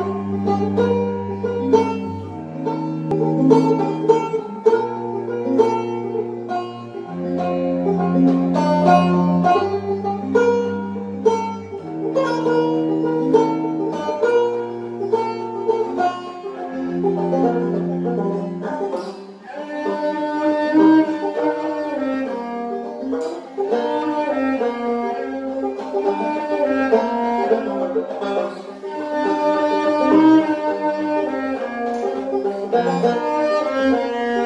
Thank you. Thank